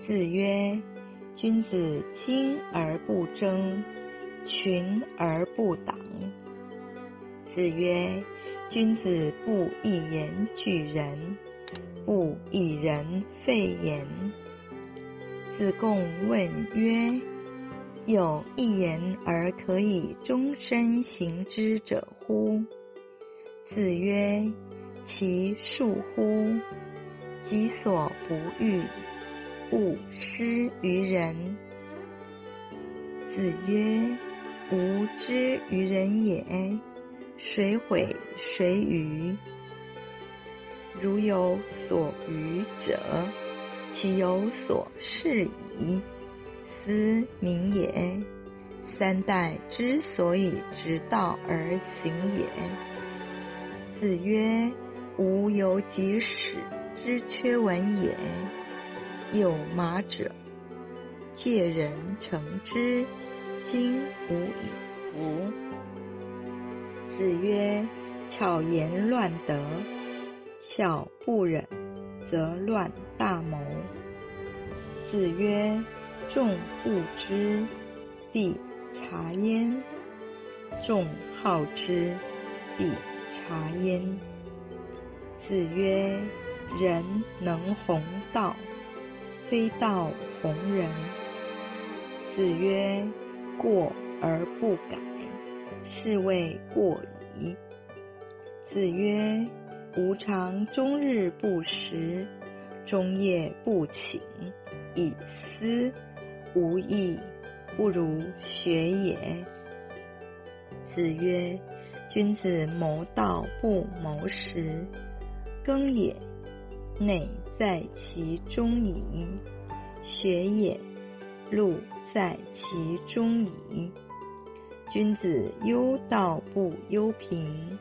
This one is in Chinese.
子曰：“君子精而不争，群而不党。”子曰：“君子不以言举人，不以人废言。”子贡问曰：“有一言而可以终身行之者乎？”子曰：“其恕乎！己所不欲。”勿施于人。子曰：“吾之于人也，谁毁谁与？如有所与者，其有所是矣。斯民也。三代之所以直道而行也。”子曰：“吾犹及使之缺文也。”有马者，借人乘之，今无以服。子曰：“巧言乱德，小不忍则乱大谋。”子曰：“众恶之，必察焉；众好之，必察焉。”子曰：“人能弘道。”非道弘人。子曰：“过而不改，是谓过矣。”子曰：“吾尝终日不食，终夜不寝，以思无益，不如学也。”子曰：“君子谋道不谋食，耕也，内。”在其中矣，学也；路在其中矣。君子忧道不忧贫。